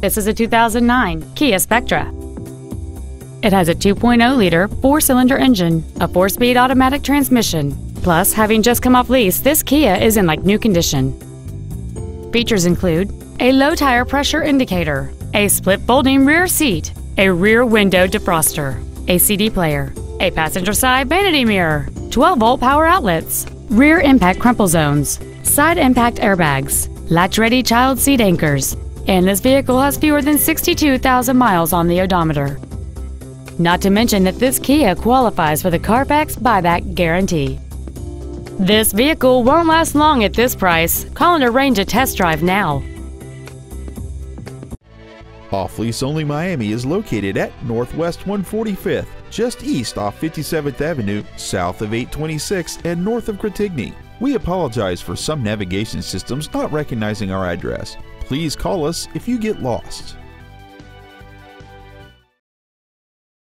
This is a 2009 Kia Spectra. It has a 2.0-liter four-cylinder engine, a four-speed automatic transmission. Plus, having just come off lease, this Kia is in like new condition. Features include a low tire pressure indicator, a split folding rear seat, a rear window defroster, a CD player, a passenger side vanity mirror, 12-volt power outlets, rear impact crumple zones, side impact airbags, latch-ready child seat anchors, and this vehicle has fewer than 62,000 miles on the odometer. Not to mention that this Kia qualifies for the Carfax buyback guarantee. This vehicle won't last long at this price. Call and arrange a test drive now. Off Lease Only Miami is located at Northwest 145th, just east off 57th Avenue, south of 826, and north of Gratigny. We apologize for some navigation systems not recognizing our address. Please call us if you get lost.